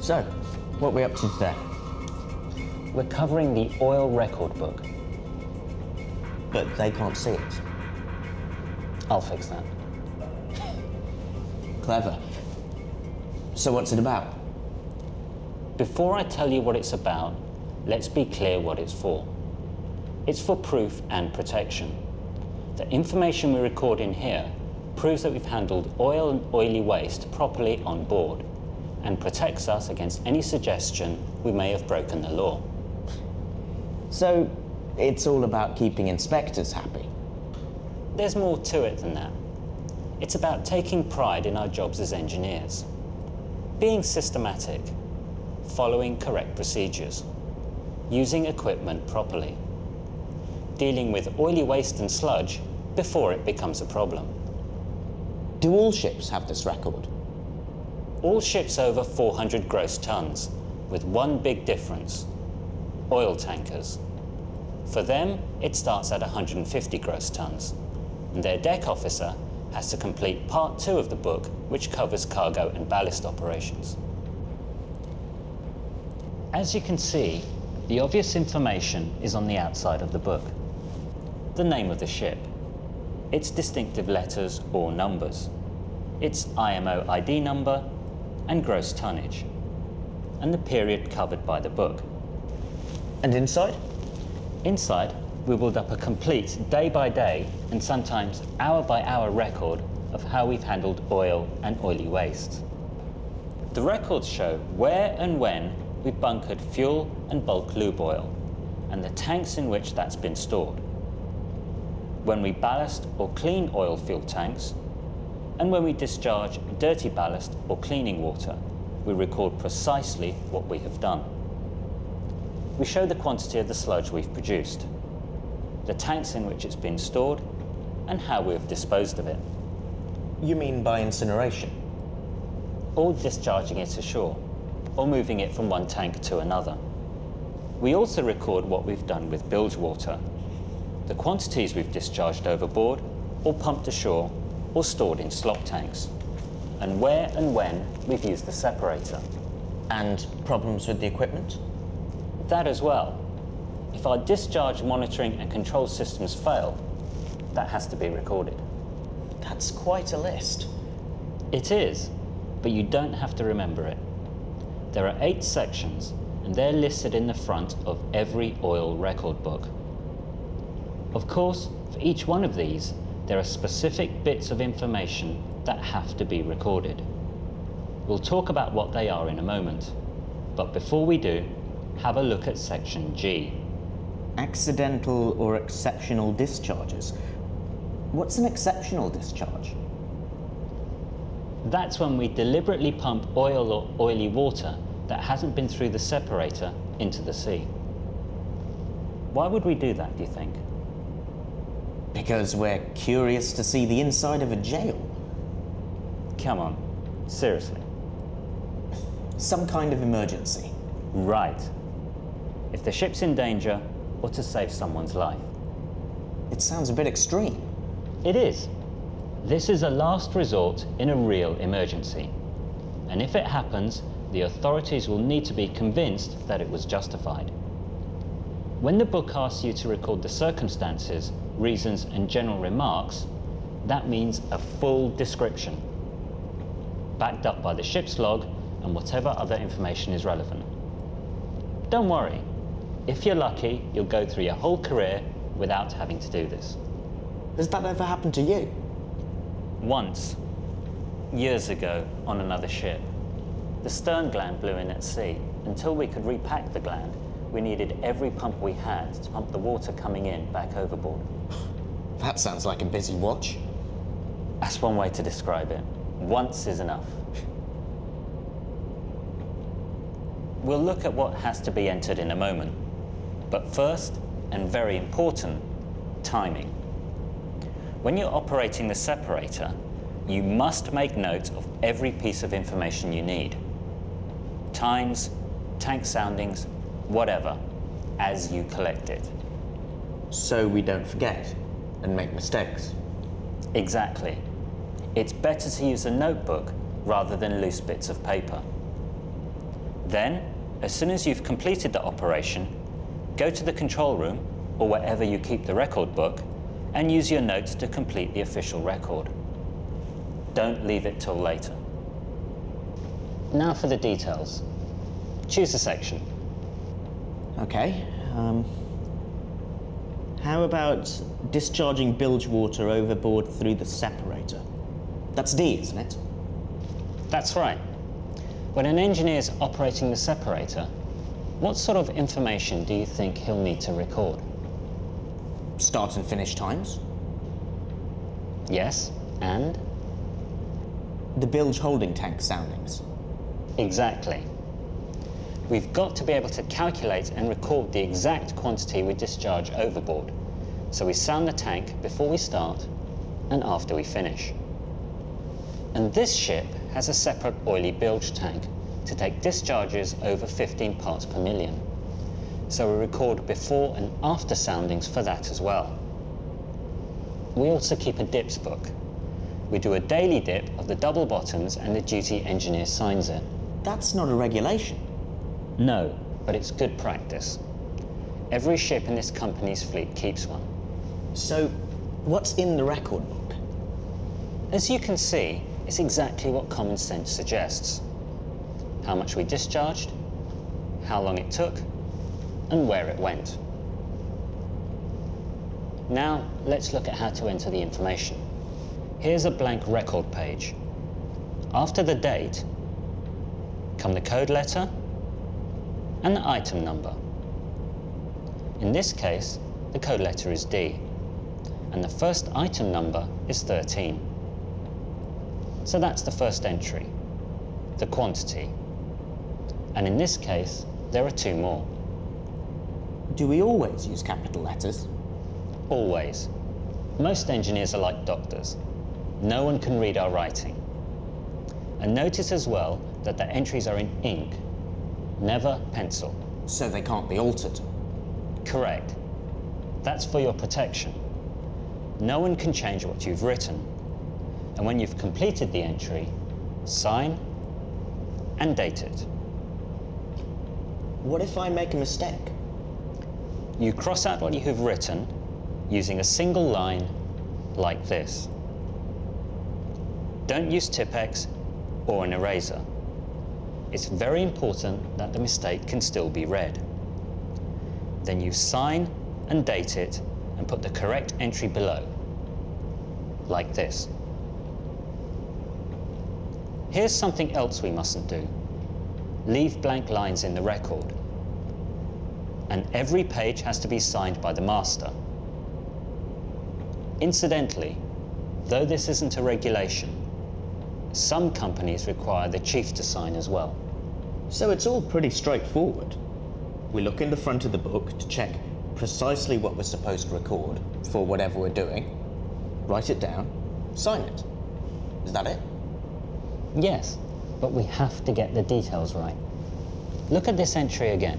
So, what are we up to today? We're covering the oil record book. But they can't see it. I'll fix that. Clever. So what's it about? Before I tell you what it's about, let's be clear what it's for. It's for proof and protection. The information we record in here proves that we've handled oil and oily waste properly on board and protects us against any suggestion we may have broken the law. So, it's all about keeping inspectors happy. There's more to it than that. It's about taking pride in our jobs as engineers, being systematic, following correct procedures, using equipment properly, dealing with oily waste and sludge before it becomes a problem. Do all ships have this record? All ships over 400 gross tons, with one big difference oil tankers. For them, it starts at 150 gross tons, and their deck officer has to complete part two of the book, which covers cargo and ballast operations. As you can see, the obvious information is on the outside of the book. The name of the ship, its distinctive letters or numbers, its IMO ID number and gross tonnage, and the period covered by the book. And inside? Inside, we build up a complete day by day and sometimes hour by hour record of how we've handled oil and oily waste. The records show where and when we've bunkered fuel and bulk lube oil and the tanks in which that's been stored. When we ballast or clean oil fuel tanks and when we discharge dirty ballast or cleaning water, we record precisely what we have done. We show the quantity of the sludge we've produced, the tanks in which it's been stored, and how we have disposed of it. You mean by incineration? Or discharging it ashore, or moving it from one tank to another. We also record what we've done with bilge water, the quantities we've discharged overboard, or pumped ashore, or stored in slop tanks, and where and when we've used the separator. And problems with the equipment? That as well. If our discharge monitoring and control systems fail, that has to be recorded. That's quite a list. It is, but you don't have to remember it. There are eight sections, and they're listed in the front of every oil record book. Of course, for each one of these, there are specific bits of information that have to be recorded. We'll talk about what they are in a moment, but before we do, have a look at section G. Accidental or exceptional discharges. What's an exceptional discharge? That's when we deliberately pump oil or oily water that hasn't been through the separator into the sea. Why would we do that, do you think? Because we're curious to see the inside of a jail. Come on, seriously. Some kind of emergency. Right. If the ship's in danger, or to save someone's life. It sounds a bit extreme. It is. This is a last resort in a real emergency. And if it happens, the authorities will need to be convinced that it was justified. When the book asks you to record the circumstances, reasons, and general remarks, that means a full description, backed up by the ship's log and whatever other information is relevant. Don't worry, if you're lucky, you'll go through your whole career without having to do this. Has that ever happened to you? Once, years ago, on another ship, the stern gland blew in at sea. Until we could repack the gland, we needed every pump we had to pump the water coming in back overboard. That sounds like a busy watch. That's one way to describe it. Once is enough. We'll look at what has to be entered in a moment. But first, and very important, timing. When you're operating the separator, you must make note of every piece of information you need. Times, tank soundings, whatever, as you collect it. So we don't forget and make mistakes. Exactly. It's better to use a notebook rather than loose bits of paper. Then, as soon as you've completed the operation, go to the control room or wherever you keep the record book and use your notes to complete the official record. Don't leave it till later. Now for the details. Choose a section. Okay. Um, how about discharging bilge water overboard through the separator? That's D, isn't it? That's right. When an engineer is operating the separator, what sort of information do you think he'll need to record? Start and finish times? Yes, and? The bilge holding tank soundings. Exactly. We've got to be able to calculate and record the exact quantity we discharge overboard. So we sound the tank before we start and after we finish. And this ship has a separate oily bilge tank to take discharges over 15 parts per million. So we record before and after soundings for that as well. We also keep a dips book. We do a daily dip of the double bottoms and the duty engineer signs it. That's not a regulation. No, but it's good practice. Every ship in this company's fleet keeps one. So, what's in the record book? As you can see, it's exactly what common sense suggests. How much we discharged, how long it took, and where it went. Now, let's look at how to enter the information. Here's a blank record page. After the date, come the code letter and the item number. In this case, the code letter is D, and the first item number is 13. So that's the first entry, the quantity. And in this case, there are two more. Do we always use capital letters? Always. Most engineers are like doctors. No one can read our writing. And notice as well that the entries are in ink, never pencil. So they can't be altered. Correct. That's for your protection. No one can change what you've written. And when you've completed the entry, sign and date it. What if I make a mistake? You cross out what you have written using a single line like this. Don't use Tipp-Ex or an eraser. It's very important that the mistake can still be read. Then you sign and date it and put the correct entry below, like this. Here's something else we mustn't do. Leave blank lines in the record. And every page has to be signed by the master. Incidentally, though this isn't a regulation, some companies require the chief to sign as well. So it's all pretty straightforward. We look in the front of the book to check precisely what we're supposed to record for whatever we're doing, write it down, sign it. Is that it? Yes, but we have to get the details right. Look at this entry again.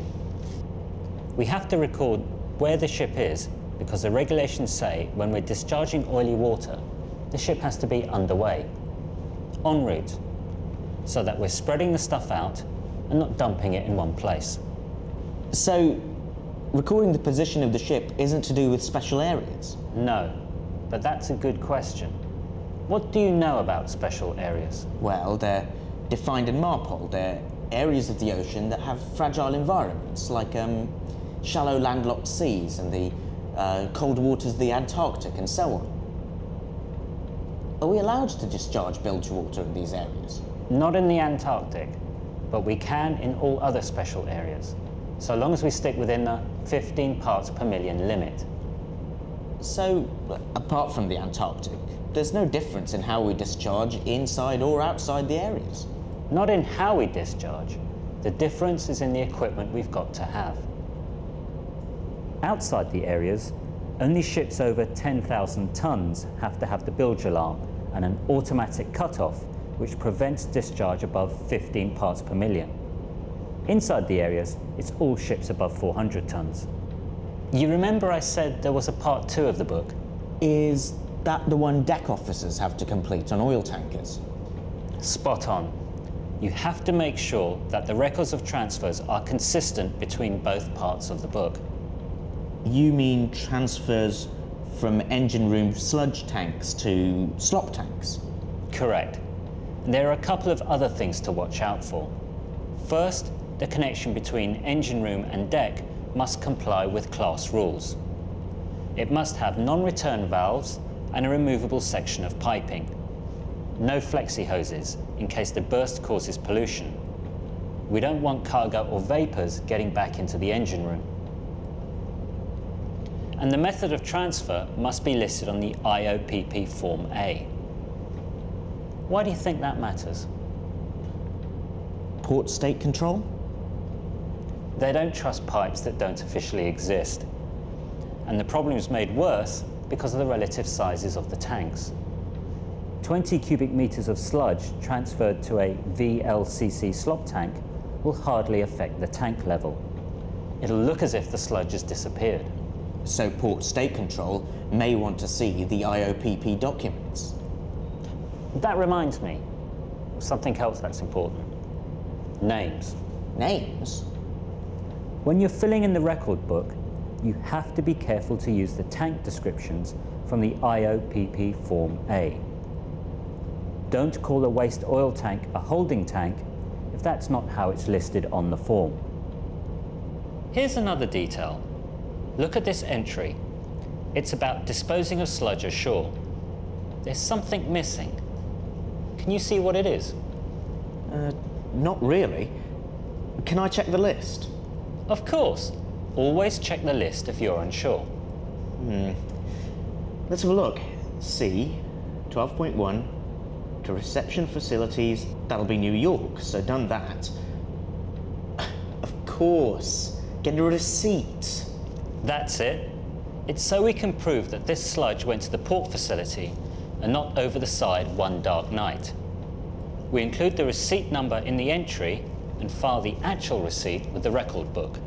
We have to record where the ship is because the regulations say when we're discharging oily water, the ship has to be underway, en route, so that we're spreading the stuff out and not dumping it in one place. So, recording the position of the ship isn't to do with special areas? No, but that's a good question. What do you know about special areas? Well, they're defined in MARPOL. They're areas of the ocean that have fragile environments, like um, shallow landlocked seas and the uh, cold waters of the Antarctic and so on. Are we allowed to discharge bilge water in these areas? Not in the Antarctic, but we can in all other special areas, so long as we stick within the 15 parts per million limit. So, apart from the Antarctic, there's no difference in how we discharge inside or outside the areas. Not in how we discharge. The difference is in the equipment we've got to have. Outside the areas, only ships over 10,000 tons have to have the bilge alarm and an automatic cutoff which prevents discharge above 15 parts per million. Inside the areas, it's all ships above 400 tons. You remember I said there was a part two of the book? Is that the one deck officers have to complete on oil tankers? Spot on. you have to make sure that the records of transfers are consistent between both parts of the book. You mean transfers from engine room sludge tanks to slop tanks? Correct. There are a couple of other things to watch out for. First, the connection between engine room and deck must comply with class rules. It must have non-return valves and a removable section of piping. No flexi hoses in case the burst causes pollution. We don't want cargo or vapours getting back into the engine room. And the method of transfer must be listed on the IOPP Form A. Why do you think that matters? Port state control? They don't trust pipes that don't officially exist. And the problem is made worse because of the relative sizes of the tanks. 20 cubic meters of sludge transferred to a VLCC slop tank will hardly affect the tank level. It'll look as if the sludge has disappeared. So port state control may want to see the IOPP documents. That reminds me of something else that's important. Names. Names? When you're filling in the record book, you have to be careful to use the tank descriptions from the IOPP Form A. Don't call a waste oil tank a holding tank if that's not how it's listed on the form. Here's another detail. Look at this entry. It's about disposing of sludge ashore. There's something missing. Can you see what it is? Uh, not really. Can I check the list? Of course. Always check the list if you're unsure. Hmm. Let's have a look. C, 12.1, to reception facilities. That'll be New York, so done that. Of course. Get a receipt. That's it. It's so we can prove that this sludge went to the port facility and not over the side one dark night. We include the receipt number in the entry and file the actual receipt with the record book.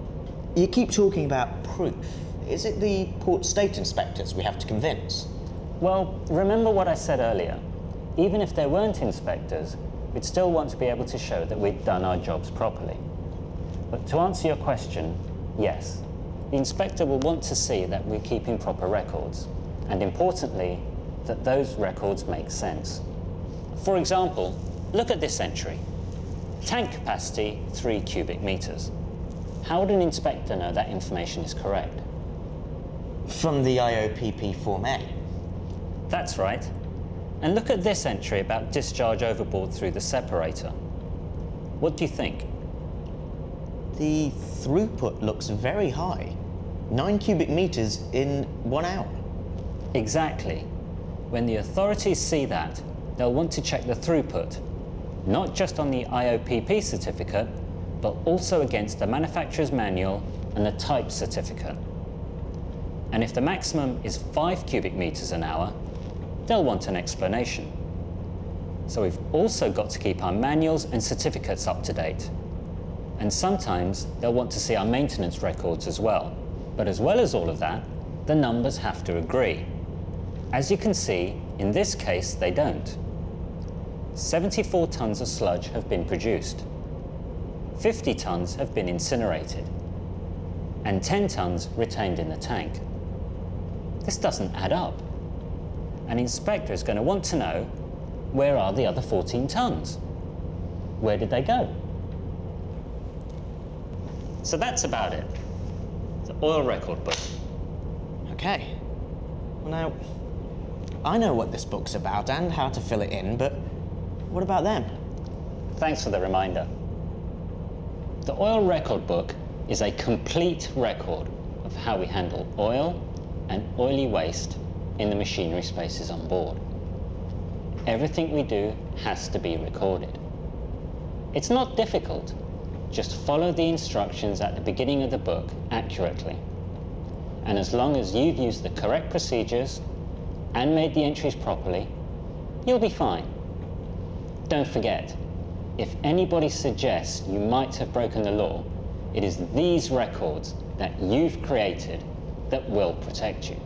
You keep talking about proof. Is it the port state inspectors we have to convince? Well, remember what I said earlier. Even if there weren't inspectors, we'd still want to be able to show that we'd done our jobs properly. But to answer your question, yes. The inspector will want to see that we're keeping proper records, and importantly, that those records make sense. For example, look at this entry. Tank capacity, 3 cubic meters. How would an inspector know that information is correct? From the IOPP Form A. That's right. And look at this entry about discharge overboard through the separator. What do you think? The throughput looks very high. 9 cubic meters in one hour. Exactly. When the authorities see that, they'll want to check the throughput, not just on the IOPP certificate, but also against the manufacturer's manual and the type certificate. And if the maximum is 5 cubic meters an hour, they'll want an explanation. So we've also got to keep our manuals and certificates up to date. And sometimes they'll want to see our maintenance records as well. But as well as all of that, the numbers have to agree. As you can see, in this case, they don't. 74 tonnes of sludge have been produced. 50 tonnes have been incinerated. And 10 tonnes retained in the tank. This doesn't add up. An inspector is going to want to know where are the other 14 tonnes? Where did they go? So that's about it. The oil record book. Okay. Well, now, I know what this book's about and how to fill it in, but what about them? Thanks for the reminder. The oil record book is a complete record of how we handle oil and oily waste in the machinery spaces on board. Everything we do has to be recorded. It's not difficult. Just follow the instructions at the beginning of the book accurately. And as long as you've used the correct procedures and made the entries properly, you'll be fine. Don't forget, if anybody suggests you might have broken the law, it is these records that you've created that will protect you.